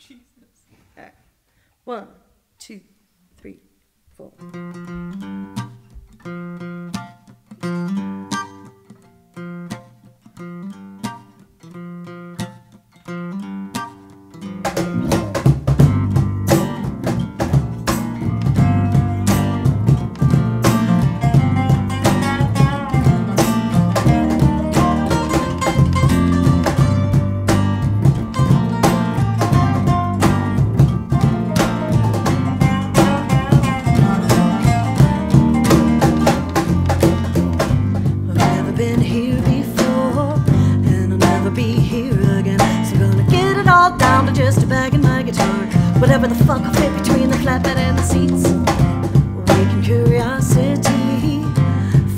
Jesus. All right. One, two, three, four. All down to just a bag and my guitar. Whatever the fuck will fit between the flatbed and the seats. Waking curiosity.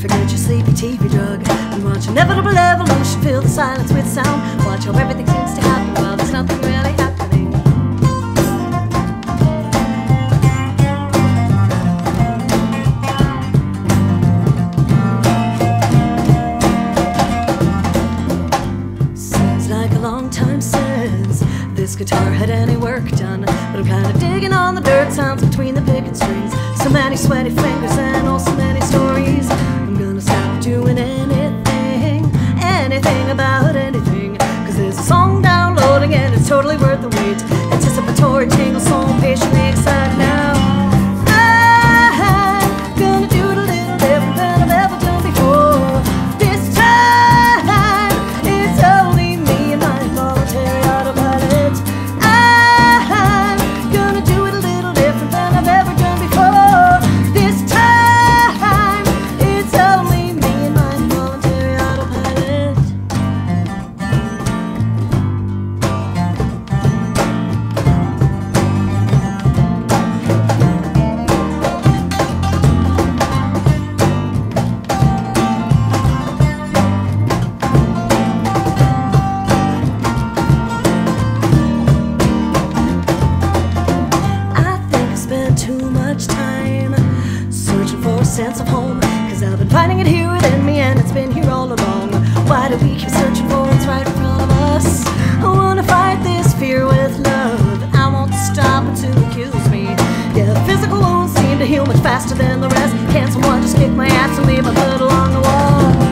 Forget your sleepy TV drug and watch inevitable evolution. Fill the silence with sound. Watch how everything seems to happen while this guitar had any work done. But I'm kinda digging on the dirt sounds between the picking strings. So many sweaty fingers and oh, sense of home. Cause I've been finding it here within me and it's been here all along. Why do we keep searching for what's right in front of us? I wanna fight this fear with love. I won't stop until it kills me. Yeah, physical wounds seem to heal much faster than the rest. Can someone just kick my ass and leave my foot along the wall?